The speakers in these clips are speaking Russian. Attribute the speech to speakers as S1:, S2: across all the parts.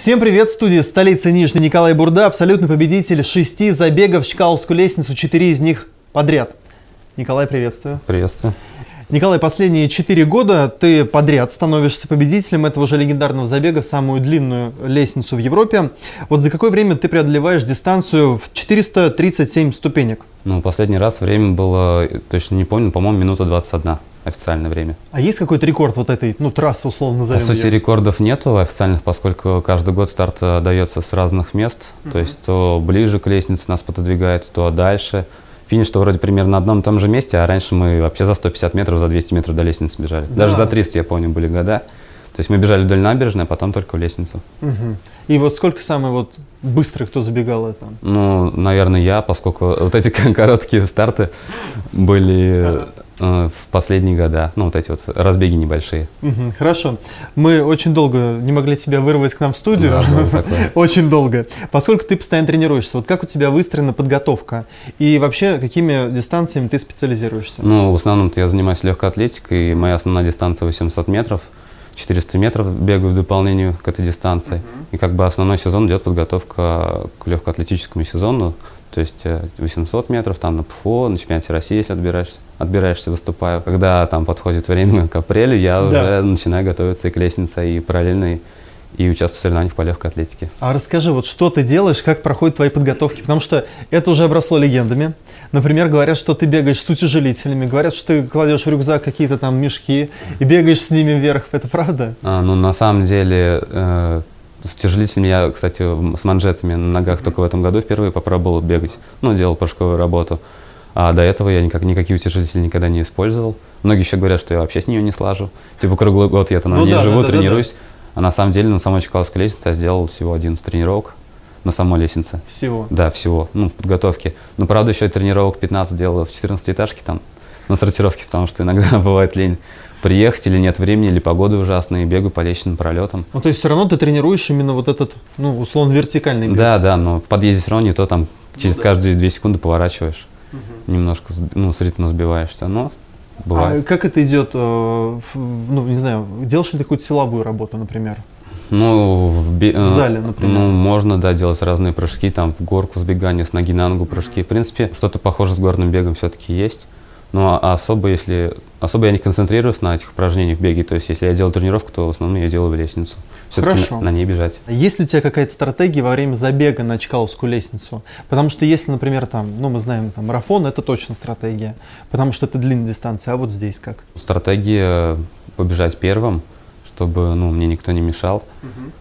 S1: Всем привет, в студии столицы Нижний Николай Бурда, абсолютный победитель шести забегов в Чкаловскую лестницу, четыре из них подряд. Николай, приветствую.
S2: Приветствую.
S1: Николай, последние четыре года ты подряд становишься победителем этого же легендарного забега в самую длинную лестницу в Европе. Вот за какое время ты преодолеваешь дистанцию в 437 ступенек?
S2: Ну, последний раз время было, точно не помню, по-моему, минута 21 официальное время.
S1: А есть какой-то рекорд вот этой, ну, трассы, условно назовем
S2: По сути,
S1: ее?
S2: рекордов нету официальных, поскольку каждый год старт э, дается с разных мест. То есть то ближе к лестнице нас пододвигает, то дальше. Финиш-то вроде примерно на одном и том же месте, а раньше мы вообще за 150 метров, за 200 метров до лестницы бежали. Даже
S1: Да.
S2: за 300, я помню, были года. То есть мы бежали вдоль набережной, а потом только в лестницу.
S1: Мгм. И вот сколько самый вот быстрый, кто забегал это?
S2: Ну, наверное, я, поскольку вот эти короткие старты были в последние года. Ну, вот эти вот разбеги небольшие.
S1: Хорошо. Мы очень долго не могли тебя вырвать к нам в студию.
S2: Да.
S1: Очень долго. Поскольку ты постоянно тренируешься, вот как у тебя выстроена подготовка? И вообще, какими дистанциями ты специализируешься?
S2: Ну, в основном я занимаюсь легкой атлетикой, и моя основная дистанция 800 метров. 400 метров бегаю в дополнение к этой дистанции. И как бы основной сезон идет подготовка к легкоатлетическому сезону. То есть э, 800 метров, там на ПФО, на чемпионате России, если отбираешься, отбираешься, выступаю. Когда там подходит время к апрелю, я
S1: Да.
S2: уже начинаю готовиться и к лестнице, и параллельно и, и участвую в соревнованиях по легкой атлетике.
S1: А расскажи, вот что ты делаешь, как проходят твои подготовки? Потому что это уже обросло легендами. Например, говорят, что ты бегаешь с утяжелителями, говорят, что ты кладешь в рюкзак какие-то там мешки и бегаешь с ними вверх. Это правда?
S2: А, ну, на самом деле, э, с я, кстати, с манжетами на ногах только в этом году впервые попробовал бегать. Ну, делал прыжковую работу. А до этого я никак, никакие утяжелители никогда не использовал. Многие еще говорят, что я вообще с нее не слажу. Типа круглый год я-то на
S1: Ну
S2: ней
S1: да,
S2: живу,
S1: да, да, да,
S2: тренируюсь. А на самом деле на самой Чкаловской лестнице я сделал всего 11 тренировок на самой лестнице.
S1: Всего.
S2: Да, всего, ну, в подготовке. Но, правда, еще и тренировок 15 делал в 14 этажке там, на сортировке, потому что иногда бывает лень приехать или нет времени, или погода ужасная, и бегаю по лестничным пролетам.
S1: Ну, то есть все равно ты тренируешь именно вот этот, ну, условно, вертикальный бег.
S2: Да, да, но в подъезде все равно не то там через
S1: да.
S2: каждые 2 секунды поворачиваешь, немножко с- ну, с ритма сбиваешься, но
S1: А
S2: бывает.
S1: как это идет, э, в- ну, не знаю, делаешь ли ты какую-то силовую работу, например?
S2: Ну, в, бе- э,
S1: зале, например.
S2: Ну, можно, да, делать разные прыжки, там, в горку сбегание, с ноги на ногу прыжки. В принципе, что-то похоже с горным бегом все-таки есть. Но а- особо, если... Особо я не концентрируюсь на этих упражнениях в беге. То есть, если я делаю тренировку, то в основном я делаю лестницу. Все-таки
S1: Хорошо.
S2: на, на ней бежать.
S1: А Есть ли у тебя какая-то стратегия во время забега на Чкаловскую лестницу? Потому что если, например, там, ну, мы знаем, там, марафон, это точно стратегия, потому что это длинная дистанция, а вот здесь как?
S2: Стратегия побежать первым, чтобы ну, мне никто не мешал.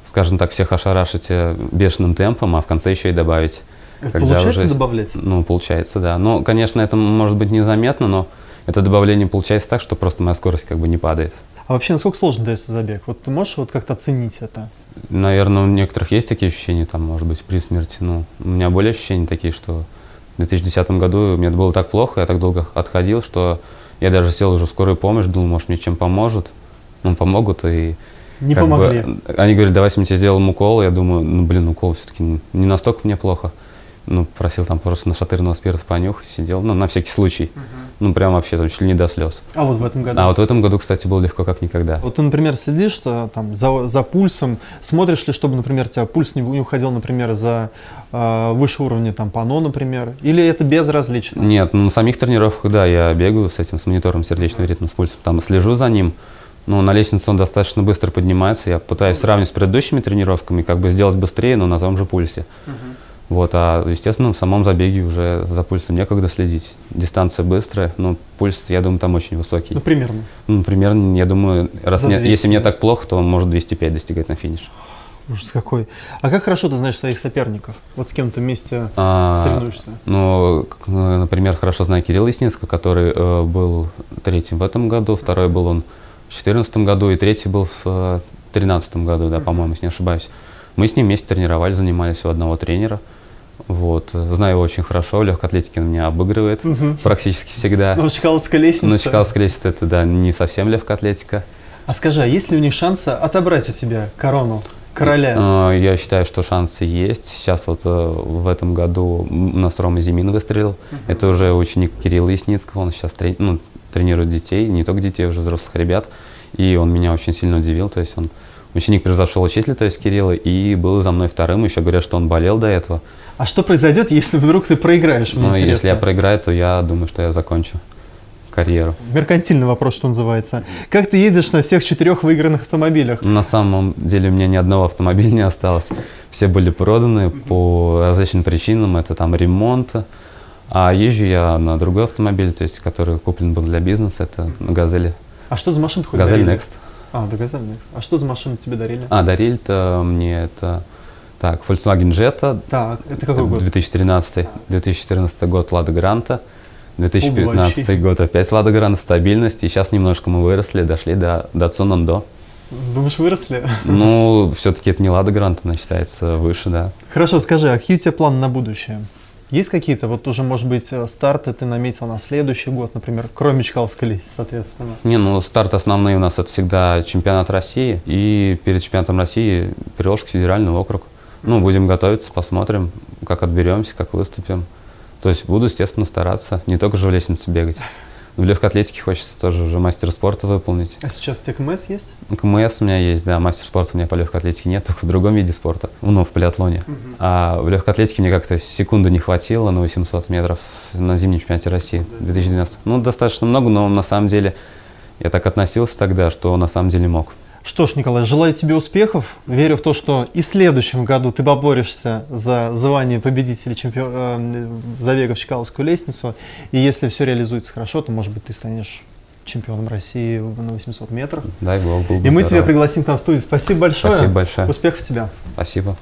S2: Скажем так, всех ошарашить э, бешеным темпом, а в конце еще и добавить. Когда
S1: Получается
S2: уже-
S1: добавлять?
S2: Ну, получается, да. Но, конечно, это может быть незаметно, но это добавление получается так, что просто моя скорость как бы не падает.
S1: А вообще, насколько сложно дается забег? Вот ты можешь вот как-то оценить это?
S2: Наверное, у некоторых есть такие ощущения, там, может быть, при смерти. Ну, у меня были ощущения такие, что в 2010 году мне было так плохо, я так долго отходил, что я даже сел уже в скорую помощь, думал, может, мне чем поможет. Ну, помогут, и
S1: Не
S2: как бы
S1: помогли.
S2: они говорили, давай мы тебе сделаем укол. Я думаю, ну, блин, укол все-таки не настолько мне плохо. Ну, просил там просто нашатырного спирта понюхать, сидел, ну, на всякий случай. Ну, прям вообще, там, чуть ли не до слез.
S1: А вот в этом году?
S2: А вот в этом году, кстати, было легко как никогда.
S1: Вот ты, например, следишь что, там, за, за пульсом, смотришь ли, чтобы, например, у тебя пульс не, не уходил, например, за э, выше уровня там, пано, например, или это безразлично?
S2: Нет, ну, на самих тренировках, да, я бегаю с этим, с монитором сердечного ритма, с пульсом, там, слежу за ним. Но на лестнице он достаточно быстро поднимается. Я пытаюсь сравнивать с предыдущими тренировками, как бы сделать быстрее, но на том же пульсе. Вот, а, естественно, в самом забеге уже за пульсом некогда следить. Дистанция быстрая, но пульс, я думаю, там очень высокий.
S1: Ну, примерно.
S2: Ну, примерно, я думаю, раз мне-
S1: 200,
S2: если мне так плохо, то он может 205 достигать на финиш.
S1: Ужас какой. А как хорошо ты знаешь своих соперников? Вот с кем ты вместе
S2: А,
S1: соревнуешься?
S2: Ну, э, например, хорошо знаю Кирилла Ясницкого, который э, был третьим в этом году, второй был он в 2014 году, и третий был в 2013 году, да, по-моему, если не ошибаюсь. Мы с ним вместе тренировали, занимались у одного тренера. Вот, знаю его очень хорошо, в легкой атлетике он меня обыгрывает
S1: Мгм.
S2: практически всегда.
S1: Ну, Чкаловская лестница.
S2: Но Чкаловская лестница это, да, не совсем легкая атлетика.
S1: А скажи, а есть ли у них шанс отобрать у тебя корону короля?
S2: Э, Я считаю, что шансы есть. Сейчас вот э, в этом году нас Рома Зимин выстрелил. Это уже ученик Кирилла Ясницкого. Он сейчас трени- ну, тренирует детей, не только детей, уже взрослых ребят. И он меня очень сильно удивил. То есть он Ученик превзошел учителя, то есть Кирилла, и был за мной вторым. Еще говорят, что он болел до этого.
S1: А что произойдет, если вдруг ты проиграешь? Мне
S2: Ну,
S1: интересно.
S2: если я проиграю, то я думаю, что я закончу карьеру.
S1: Меркантильный вопрос, что называется. Как ты едешь на всех четырех выигранных автомобилях?
S2: На самом деле у меня ни одного автомобиля не осталось. Все были проданы по различным причинам. Это там ремонт. А езжу я на другой автомобиль, то есть который куплен был для бизнеса. Это на Газели.
S1: А что за машину хоть
S2: Газель? Next.
S1: А, да, Газель Next. А что за машину тебе дарили?
S2: А, дарили-то мне это... Так, Volkswagen Jetta,
S1: Так, это какой год?
S2: 2013, 2014 год Лада Гранта, 2015
S1: Облачий.
S2: год опять Лада Гранта, стабильность, и сейчас немножко мы выросли, дошли до Datsun Nando.
S1: Думаешь, выросли?
S2: Ну, все-таки это не Лада Гранта, она считается выше, да.
S1: Хорошо, скажи, а какие у тебя планы на будущее? Есть какие-то, вот уже, может быть, э, старты ты наметил на следующий год, например, кроме Чкаловской лестницы, соответственно?
S2: Не, ну старт основные у нас это всегда чемпионат России, и перед чемпионатом России Приволжский федеральный округ. Ну, будем готовиться, посмотрим, как отберемся, как выступим. То есть буду, естественно, стараться, не только же в лестнице бегать. В легкой атлетике хочется тоже уже мастер спорта выполнить.
S1: А сейчас у тебя КМС есть?
S2: КМС у меня есть, да, мастер спорта у меня по легкой атлетике нет, только в другом виде спорта, ну, в полиатлоне. А в легкой атлетике мне как-то секунды не хватило на 800 метров на зимнем чемпионате России 2012. Ну, достаточно много, но на самом деле я так относился тогда, что на самом деле мог.
S1: Что ж, Николай, желаю тебе успехов. Верю в то, что и в следующем году ты поборешься за звание победителя чемпион... э, забега в Чкаловскую лестницу. И если все реализуется хорошо, то, может быть, ты станешь чемпионом России на 800 метрах.
S2: Дай бог, был бы
S1: И мы тебя
S2: здоров.
S1: пригласим к нам в студию. Спасибо большое.
S2: Спасибо большое.
S1: Успехов тебе.
S2: Спасибо.